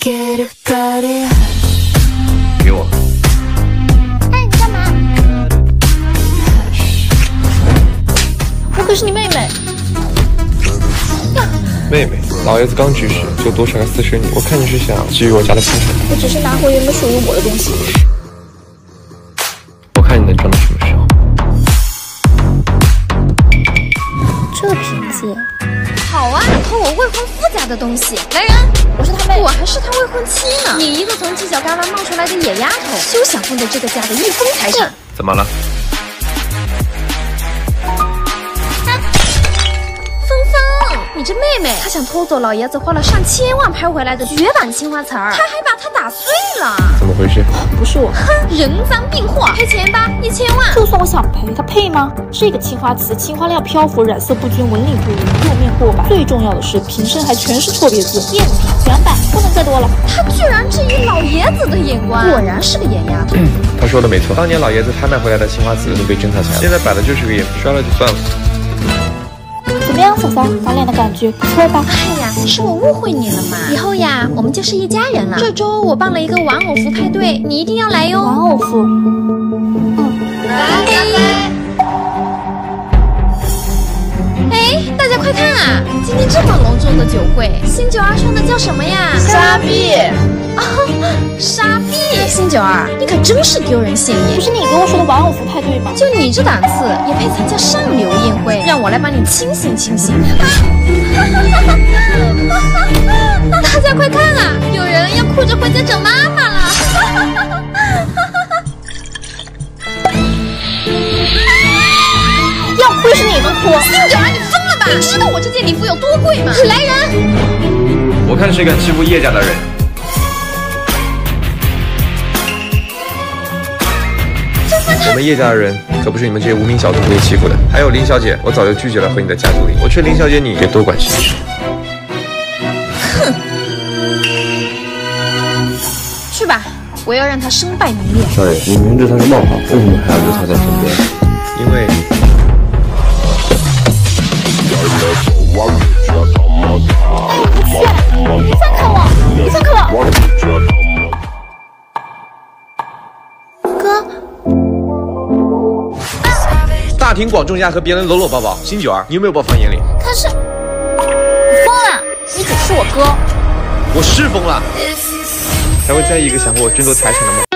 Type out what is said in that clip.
给我。哎，你干嘛？我可是你妹妹。妹妹，老爷子刚去世，就多生了私生女。我看你是想觊觎我家的财产我只是拿回原本属于我的东西。我看你能装到什么时候？这瓶子，未婚夫家的东西。来人，我是他妹。我还是他未婚妻呢。你一个从犄角旮旯冒出来的野丫头，休想混得这个家的一分财产。怎么了？你这妹妹，她想偷走老爷子花了上千万拍回来的绝版青花瓷儿，她还把它打碎了。怎么回事？不是我，哼，人赃并获，赔钱吧，一千万。就算我想赔，他配吗？这个青花瓷，青花料漂浮，染色不均，纹理不匀，釉面过白，最重要的是瓶身还全是错别字。赝品，两百，不能再多了。他居然质疑老爷子的眼光，果然是个眼丫头。他说的没错，当年老爷子拍卖回来的青花瓷已经被珍藏起来了，现在摆的就是个赝品，摔了就算了。怎么样，嫂嫂，咱俩的感觉不错吧？哎呀，是我误会你了嘛。以后呀，我们就是一家人了。这周我办了一个玩偶服派对，你一定要来哟。玩偶服，嗯，来，哎，大家快看啊！今天这么隆重的酒会，新九儿穿的叫什么呀？沙币！啊，傻逼！新九儿，你可真是丢人现眼。不是你跟我说的玩偶服派对吗？就你这档次，也配参加上流宴会？让我来帮你清醒清醒。大家快看啊，有人要哭着回家找妈妈了。要哭是你们哭。新九儿，你疯了吧？你知道我这件礼服有多贵吗？来人！我看谁敢欺负叶家的人。我们叶家的人可不是你们这些无名小卒可以欺负的。还有林小姐，我早就拒绝了和你的家族里。我劝林小姐你别多管闲事。哼，去吧，我要让他身败名裂。少爷，你明知他是冒号，为什么还要留他在身边？因为。大庭广众下和别人搂搂抱抱，新九儿，你有没有把我放眼里？可是，你疯了！你只是我哥。我是疯了，才会在意一个想和我争夺财产的梦。